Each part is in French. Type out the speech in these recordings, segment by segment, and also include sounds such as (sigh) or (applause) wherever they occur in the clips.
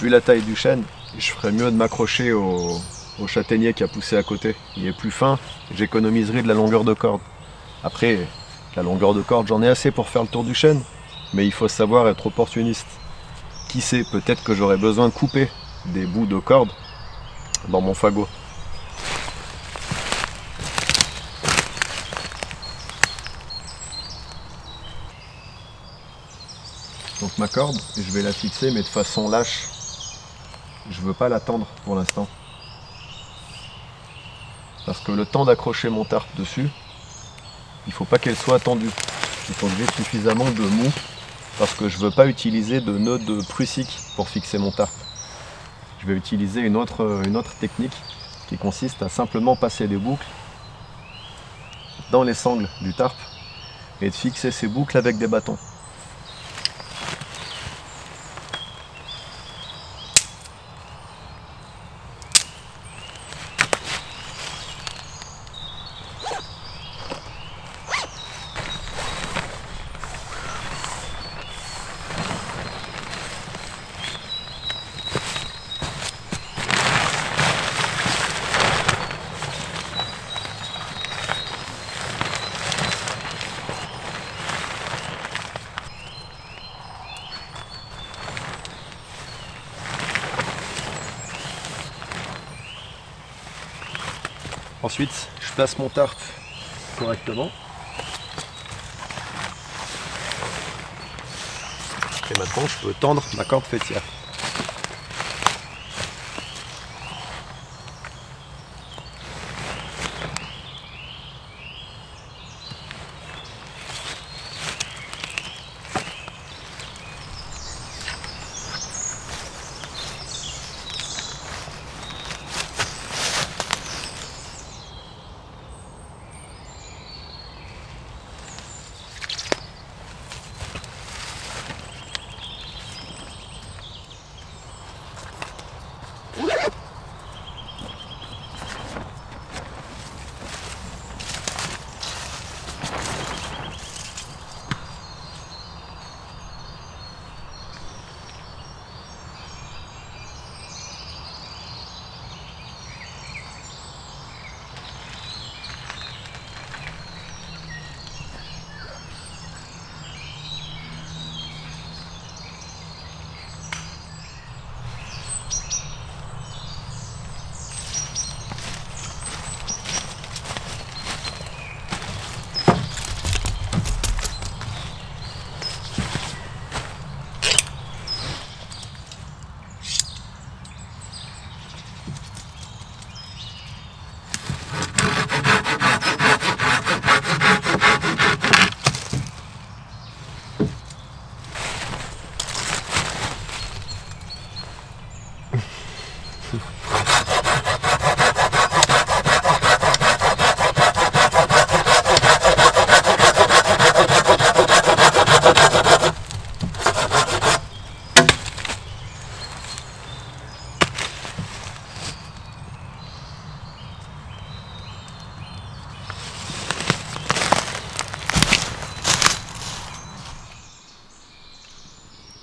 vu la taille du chêne, je ferais mieux de m'accrocher au, châtaignier qui a poussé à côté. Il est plus fin, j'économiserai de la longueur de corde. Après, la longueur de corde, j'en ai assez pour faire le tour du chêne, mais il faut savoir être opportuniste. Qui sait, peut-être que j'aurai besoin de couper des bouts de corde dans mon fagot. Donc ma corde, je vais la fixer mais de façon lâche. Je veux pas la tendre pour l'instant. Parce que le temps d'accrocher mon tarp dessus, il faut pas qu'elle soit tendue. Il faut que j'ai suffisamment de mou parce que je veux pas utiliser de nœud de prussique pour fixer mon tarp. Je vais utiliser une autre, une autre technique qui consiste à simplement passer des boucles dans les sangles du tarp et de fixer ces boucles avec des bâtons. Ensuite, je place mon tarp correctement. Et maintenant, je peux tendre ma corde fêtière.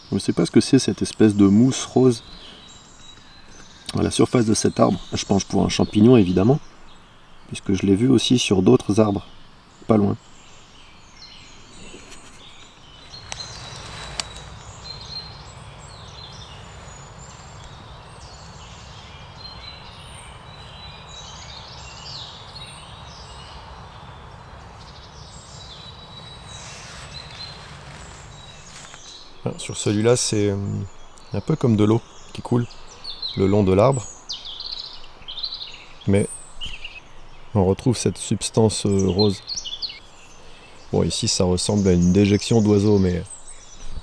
Je ne sais pas ce que c'est cette espèce de mousse rose à la surface de cet arbre. Je pense pour un champignon évidemment, puisque je l'ai vu aussi sur d'autres arbres, pas loin. Sur celui-là, c'est euh, un peu comme de l'eau qui coule le long de l'arbre. Mais on retrouve cette substance euh, rose. Bon, ici, ça ressemble à une déjection d'oiseau, mais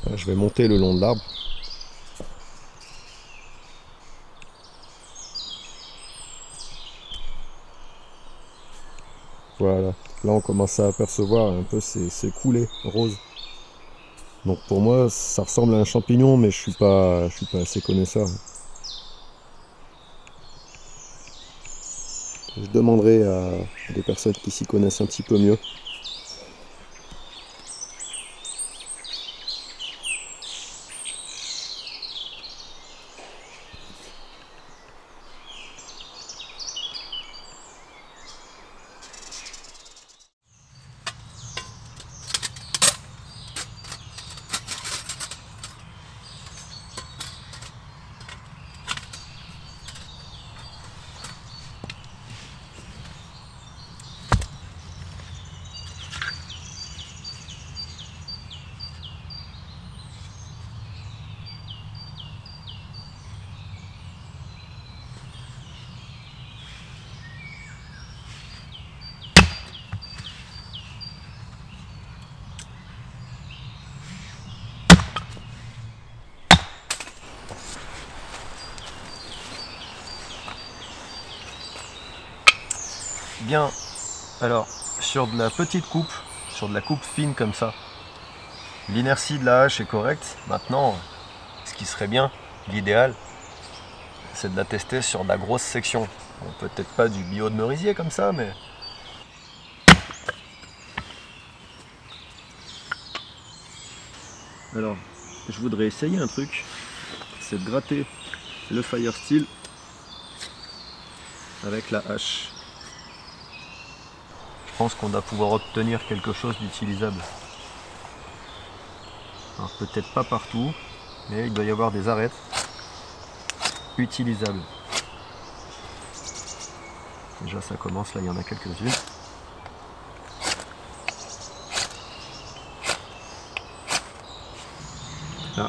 euh, je vais monter le long de l'arbre. Voilà, là on commence à apercevoir un peu ces, ces coulées roses. Donc pour moi, ça ressemble à un champignon, mais je suis pas, je suis pas assez connaisseur. Je demanderai à des personnes qui s'y connaissent un petit peu mieux. Alors, sur de la petite coupe, sur de la coupe fine comme ça, l'inertie de la hache est correcte. Maintenant, ce qui serait bien, l'idéal, c'est de la tester sur de la grosse section. Peut-être pas du bio de merisier comme ça, mais Alors, je voudrais essayer un truc, c'est de gratter le fire steel avec la hache. Pense qu'on doit pouvoir obtenir quelque chose d'utilisable. Alors peut-être pas partout, mais il doit y avoir des arêtes utilisables. Déjà ça commence, là il y en a quelques-unes.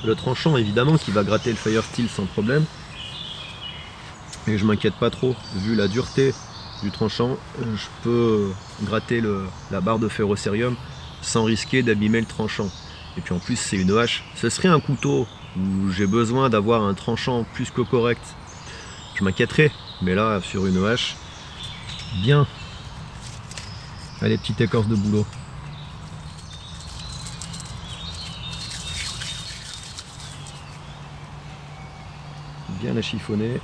le tranchant évidemment qui va gratter le fire steel sans problème. Mais je m'inquiète pas trop, vu la dureté du tranchant, je peux gratter la barre de ferrocérium sans risquer d'abîmer le tranchant. Et puis en plus c'est une hache. Ce serait un couteau où j'ai besoin d'avoir un tranchant plus que correct. Je m'inquiéterais, mais là sur une hache, bien. Allez petite écorce de boulot. bien la chiffonner,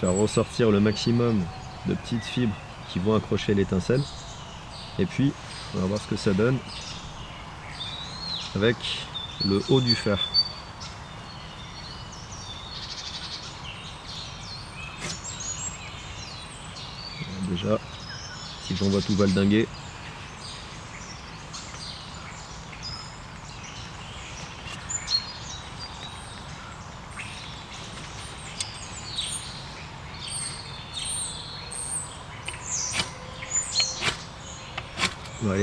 faire ressortir le maximum de petites fibres qui vont accrocher l'étincelle. Et puis, on va voir ce que ça donne avec le haut du fer. Déjà, si j'envoie tout valdinguer,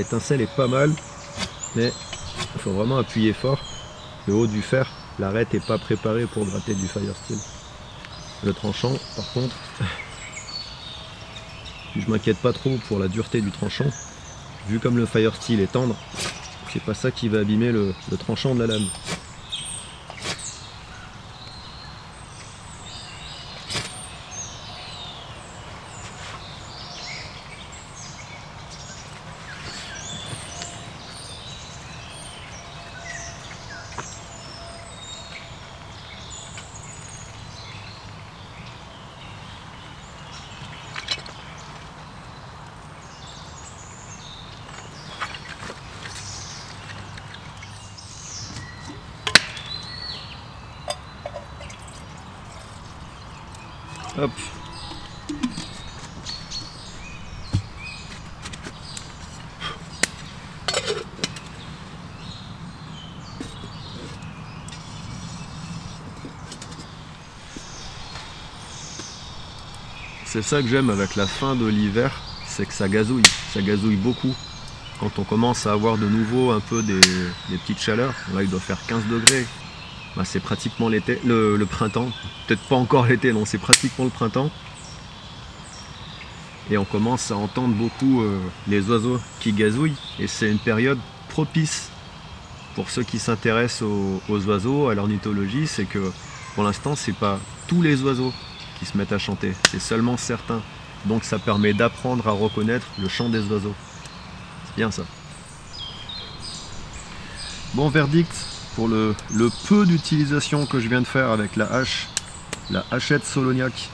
l'étincelle est pas mal, mais il faut vraiment appuyer fort. Le haut du fer, l'arête n'est pas préparée pour gratter du fire steel. Le tranchant, par contre, (laughs) je m'inquiète pas trop pour la dureté du tranchant. Vu comme le fire steel est tendre, c'est pas ça qui va abîmer le tranchant de la lame. Hop. C'est ça que j'aime avec la fin de l'hiver, c'est que ça gazouille, ça gazouille beaucoup. Quand on commence à avoir de nouveau un peu des, petites chaleurs, là il doit faire 15 degrés, bah, c'est pratiquement l'été, le, printemps. Peut-être pas encore l'été, non, c'est pratiquement le printemps. Et on commence à entendre beaucoup euh, les oiseaux qui gazouillent. Et c'est une période propice pour ceux qui s'intéressent aux, oiseaux, à l'ornithologie. C'est que pour l'instant, c'est pas tous les oiseaux se mettent à chanter, c'est seulement certains. Donc ça permet d'apprendre à reconnaître le chant des oiseaux. C'est bien ça. Bon verdict, pour le, peu d'utilisation que je viens de faire avec la hache, la hachette Soloniac.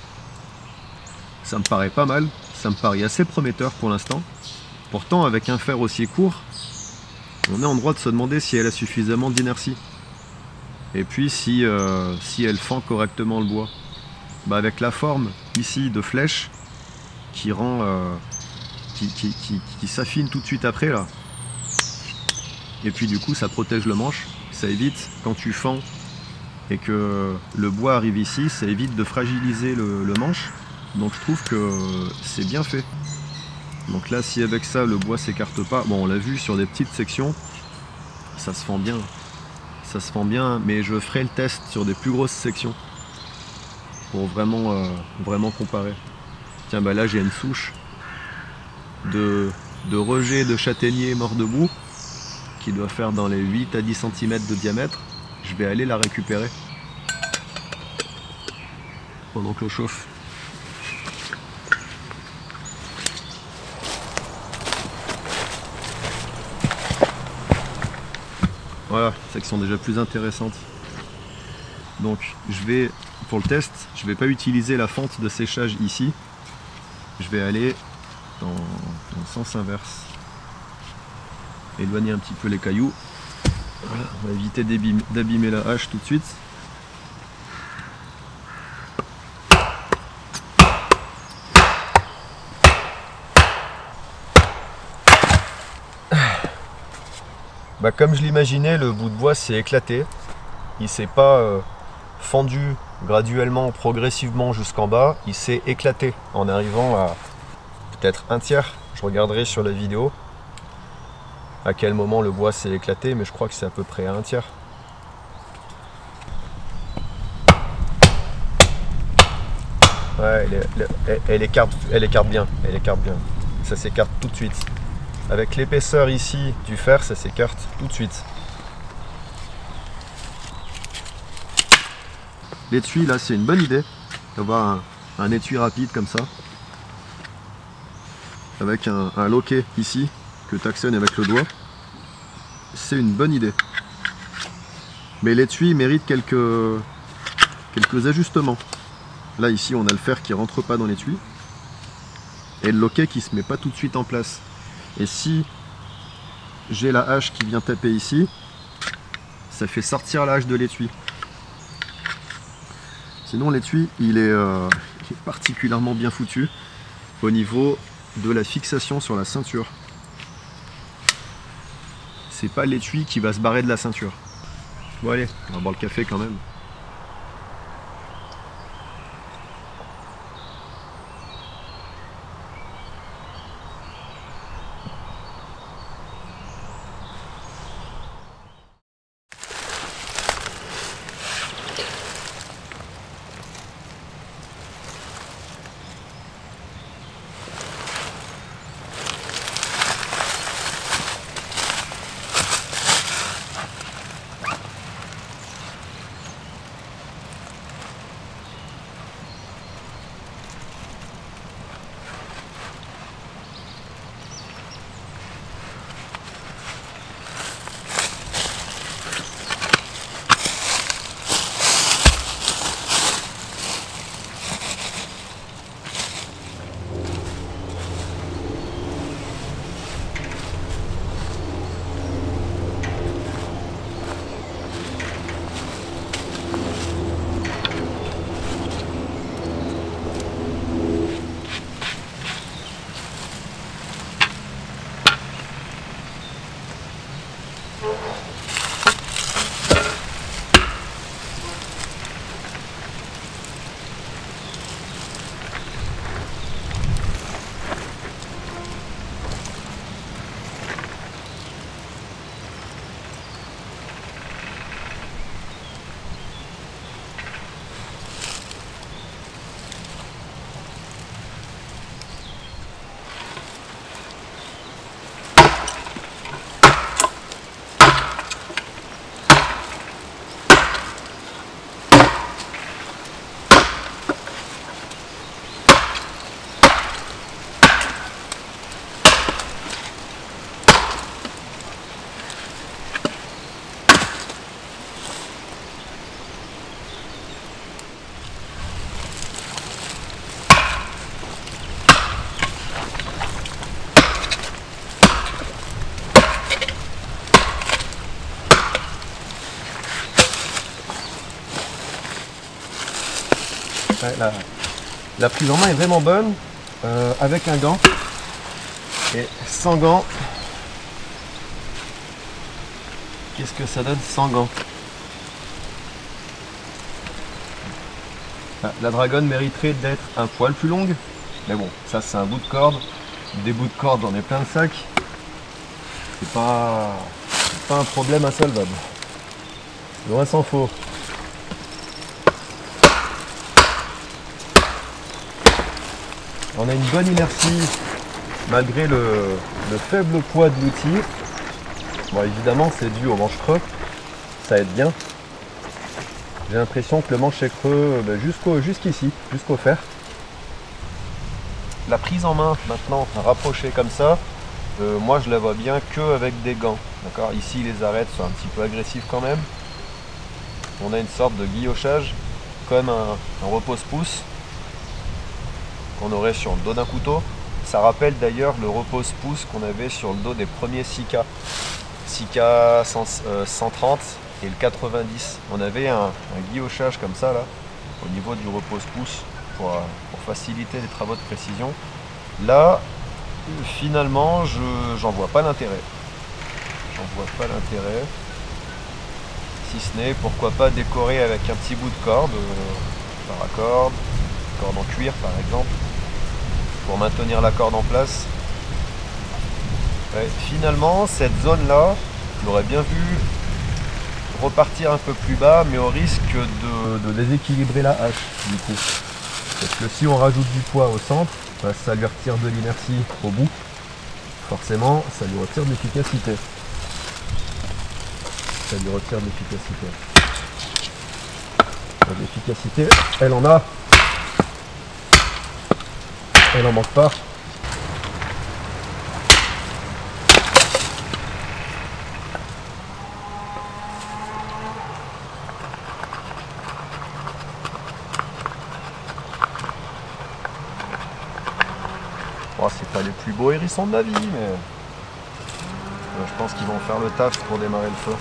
Ça me paraît pas mal, ça me paraît assez prometteur pour l'instant. Pourtant, avec un fer aussi court, on est en droit de se demander si elle a suffisamment d'inertie. Et puis si, euh, si elle fend correctement le bois. Bah avec la forme ici de flèche qui rend euh, qui s'affine tout de suite après là. Et puis du coup ça protège le manche ça évite quand tu fends et que le bois arrive ici, ça évite de fragiliser le, manche. Donc je trouve que c'est bien fait. Donc là, si avec ça le bois s'écarte pas, bon on l'a vu sur des petites sections, ça se fend bien. Ça se fend bien, mais je ferai le test sur des plus grosses sections pour vraiment, euh, vraiment comparer. Tiens, bah là j'ai une souche de, de rejet de châtaignier mort debout qui doit faire dans les 8 à 10 cm de diamètre. Je vais aller la récupérer pendant que l'eau chauffe. Voilà, section déjà plus intéressantes. Donc je vais pour le test, je vais pas utiliser la fente de séchage ici. Je vais aller dans, le sens inverse. Éloigner un petit peu les cailloux. On va éviter d'abîmer d'abîmer la hache tout de suite. Bah, comme je l'imaginais, le bout de bois s'est éclaté. Il s'est pas euh, fendu graduellement, progressivement jusqu'en bas. Il s'est éclaté en arrivant à peut-être un tiers. Je regarderai sur la vidéo à quel moment le bois s'est éclaté, mais je crois que c'est à peu près à un tiers. Ouais, elle, écarte, elle écarte bien, elle écarte bien. Ça s'écarte tout de suite. Avec l'épaisseur ici du fer, ça s'écarte tout de suite. L'étui, là, c'est une bonne idée d'avoir un, étui rapide comme ça. Avec un, un loquet ici que tu actionnes avec le doigt. C'est une bonne idée. Mais l'étui mérite quelques, quelques ajustements. Là, ici, on a le fer qui rentre pas dans l'étui. Et le loquet qui se met pas tout de suite en place. Et si j'ai la hache qui vient taper ici, ça fait sortir la hache de l'étui. Sinon l'étui il est, euh, il est particulièrement bien foutu au niveau de la fixation sur la ceinture. C'est pas l'étui qui va se barrer de la ceinture. Bon allez, on va boire le café quand même. La, prise en main est vraiment bonne euh, avec un gant et sans gant. Qu'est-ce que ça donne sans gant? Ah, La dragonne mériterait d'être un poil plus longue, mais bon, ça c'est un bout de corde. Des bouts de corde, j'en ai plein de sacs. C'est pas, c'est pas un problème insolvable. Loin s'en faut. On a une bonne inertie malgré le, le faible poids de l'outil. Bon évidemment c'est dû au manche creux, ça aide bien. J'ai l'impression que le manche est creux ben, jusqu'ici, jusqu'au fer. La prise en main maintenant rapprochée comme ça, euh, moi je la vois bien que avec des gants. D'accord? Ici, les arêtes sont un petit peu agressives quand même. On a une sorte de guillochage, comme un, repose-pouce qu'on aurait sur le dos d'un couteau. Ça rappelle d'ailleurs le repose-pouce qu'on avait sur le dos des premiers Sika. Sika 130 et le 90. On avait un, guillochage comme ça là, au niveau du repose-pouce pour, euh, pour faciliter les travaux de précision. Là, finalement, je j'en vois pas l'intérêt. J'en vois pas l'intérêt. Si ce n'est, pourquoi pas décorer avec un petit bout de corde, euh, paracorde, corde en cuir par exemple, pour maintenir la corde en place. finalement, cette zone-là, j'aurais bien vu repartir un peu plus bas, mais au risque de, déséquilibrer la hache du coup. Parce que si on rajoute du poids au centre, bah, ça lui retire de l'inertie au bout. Forcément, ça lui retire de l'efficacité. Ça lui retire de l'efficacité. L'efficacité, elle en a. Elle en manque pas. c'est pas les plus beaux hérissons de la vie, mais euh, je pense qu'ils vont faire le taf pour démarrer le feu.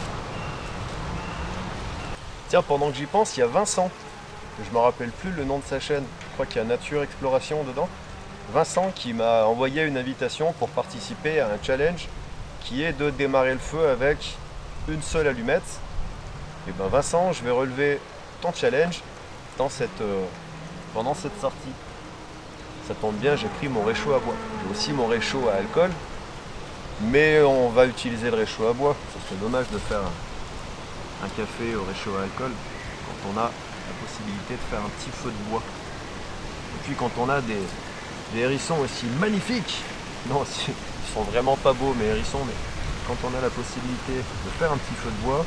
Tiens, pendant que j'y pense, il y a Vincent. Je me rappelle plus le nom de sa chaîne. Je crois qu'il y a Nature Exploration dedans. Vincent qui m'a envoyé une invitation pour participer à un challenge qui est de démarrer le feu avec une seule allumette. Et ben Vincent, je vais relever ton challenge dans euh, pendant cette sortie ça tombe bien, j'ai pris mon réchaud à bois. J'ai aussi mon réchaud à alcool, mais on va utiliser le réchaud à bois. Ce serait dommage de faire un, café au réchaud à alcool quand on a la possibilité de faire un petit feu de bois. Et puis quand on a des, hérissons aussi magnifiques, non, (laughs) ils sont vraiment pas beaux mes hérissons, mais quand on a la possibilité de faire un petit feu de bois,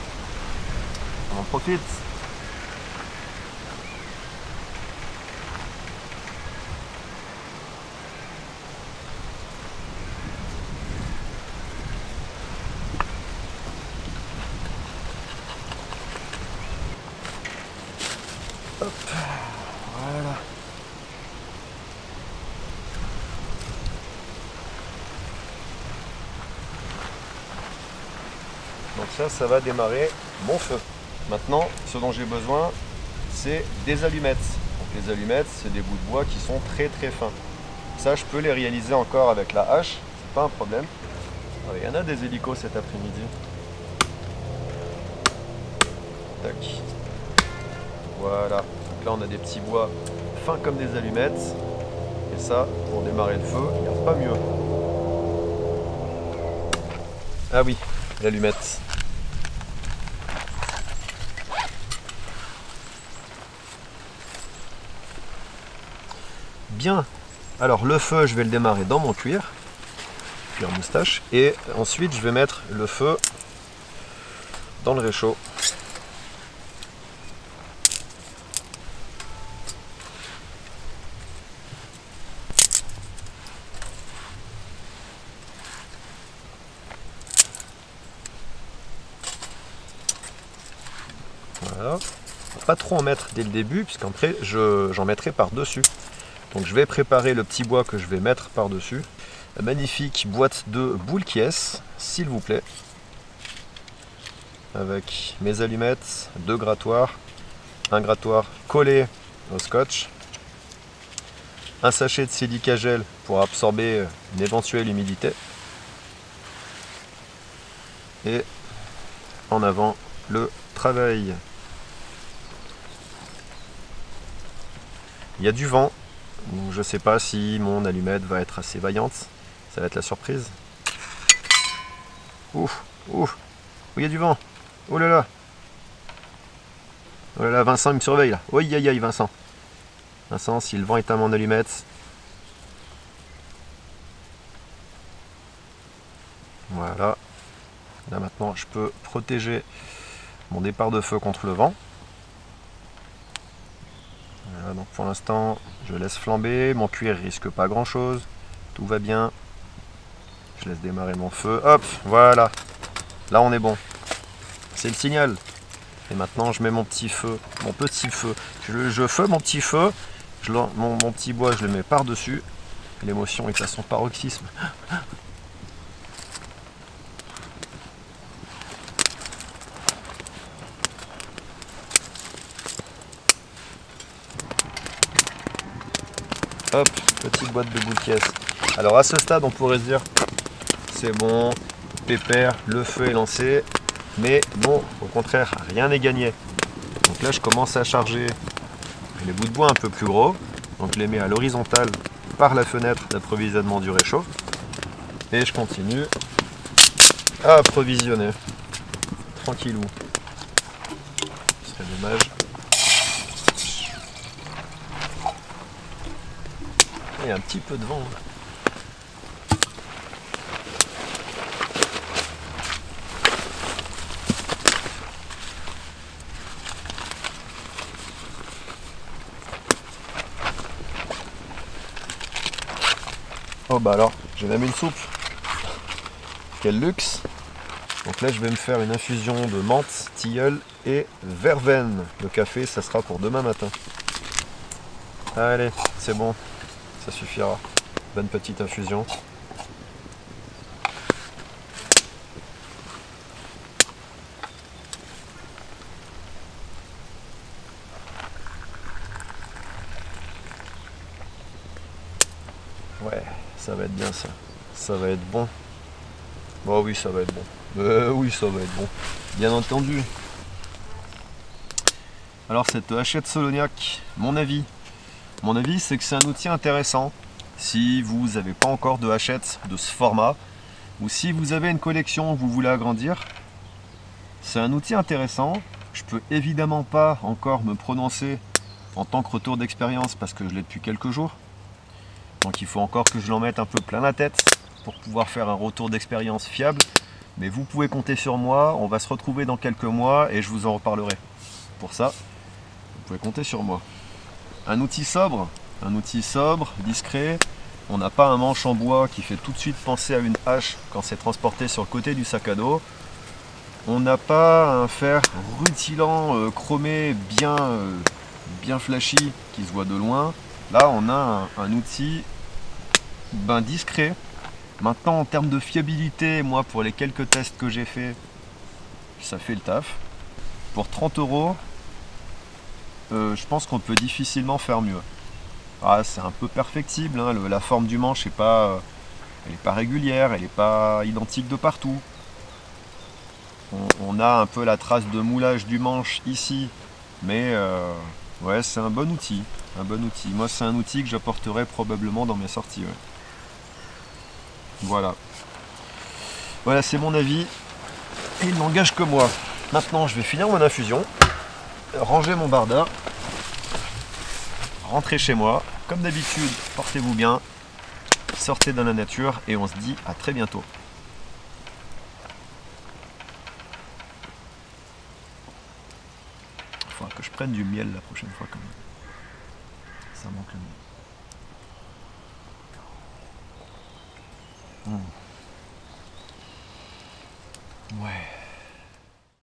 on en profite. Voilà. Donc ça, ça va démarrer mon feu. Maintenant, ce dont j'ai besoin, c'est des allumettes. Donc les allumettes, c'est des bouts de bois qui sont très très fins. Ça, je peux les réaliser encore avec la hache, c'est pas un problème. Ah, il y en a des hélicos cet après-midi. Tac. Voilà. Donc là, on a des petits bois fins comme des allumettes. Et ça, pour démarrer le feu, il n'y a pas mieux. Ah oui, l'allumette. Alors le feu, je vais le démarrer dans mon cuir, cuir moustache, et ensuite je vais mettre le feu dans le réchaud. Pas trop en mettre dès le début, puisqu'après j'en mettrai par-dessus. Donc je vais préparer le petit bois que je vais mettre par-dessus. Magnifique boîte de boules qui s'il vous plaît. Avec mes allumettes, deux grattoirs, un grattoir collé au scotch, un sachet de silica gel pour absorber une éventuelle humidité, et en avant le travail. Il y a du vent, je ne sais pas si mon allumette va être assez vaillante. Ça va être la surprise. Ouf, ouf, il y a du vent. Oh là là. Oh là là, Vincent il me surveille là. Oh aïe aïe Vincent. Vincent, si le vent est à mon allumette. Voilà. Là maintenant, je peux protéger mon départ de feu contre le vent donc pour l'instant, je laisse flamber. Mon cuir risque pas grand chose. Tout va bien. Je laisse démarrer mon feu. Hop, voilà. Là on est bon. C'est le signal. Et maintenant je mets mon petit feu, mon petit feu. Je, feu mon petit feu, je, mon, mon petit bois je le mets par-dessus. L'émotion est à son paroxysme. Hop, petite boîte de bout de caisse. Alors à ce stade, on pourrait se dire, c'est bon, pépère, le feu est lancé. Mais non, au contraire, rien n'est gagné. Donc là, je commence à charger les bouts de bois un peu plus gros. Donc je les mets à l'horizontale par la fenêtre d'approvisionnement du réchaud. Et je continue à approvisionner. Tranquillou. Ce serait dommage un petit peu de vent. Oh bah alors, j'ai même une soupe. Quel luxe Donc là, je vais me faire une infusion de menthe, tilleul et verveine. Le café, ça sera pour demain matin. Allez, c'est bon ça suffira. Bonne petite infusion. Ouais, ça va être bien ça. Ça va être bon. Oh oui, ça va être bon. Euh, oui, ça va être bon. Bien entendu. Alors cette hachette Soloniac, mon avis, mon avis, c'est que c'est un outil intéressant si vous n'avez pas encore de hachette de ce format ou si vous avez une collection que vous voulez agrandir. C'est un outil intéressant. Je peux évidemment pas encore me prononcer en tant que retour d'expérience parce que je l'ai depuis quelques jours. Donc il faut encore que je l'en mette un peu plein la tête pour pouvoir faire un retour d'expérience fiable. Mais vous pouvez compter sur moi, on va se retrouver dans quelques mois et je vous en reparlerai. Pour ça, vous pouvez compter sur moi. Un outil sobre, un outil sobre, discret. On n'a pas un manche en bois qui fait tout de suite penser à une hache quand c'est transporté sur le côté du sac à dos. On n'a pas un fer rutilant, euh, chromé, bien, euh, bien flashy qui se voit de loin. Là, on a un, outil ben, discret. Maintenant, en termes de fiabilité, moi, pour les quelques tests que j'ai fait, ça fait le taf. Pour 30 euros, euh, je pense qu'on peut difficilement faire mieux. Ah, c'est un peu perfectible, hein, la forme du manche n'est pas, euh, pas régulière, elle n'est pas identique de partout. On, a un peu la trace de moulage du manche ici, mais euh, ouais, c'est un bon outil, un bon outil. Moi, c'est un outil que j'apporterai probablement dans mes sorties. Voilà. Voilà, c'est mon avis. Et il n'engage que moi. Maintenant, je vais finir mon infusion ranger mon barda, rentrer chez moi. Comme d'habitude, portez-vous bien, sortez dans la nature et on se dit à très bientôt. Faudra que je prenne du miel la prochaine fois quand même. Ça manque le miel. Hmm. Ouais.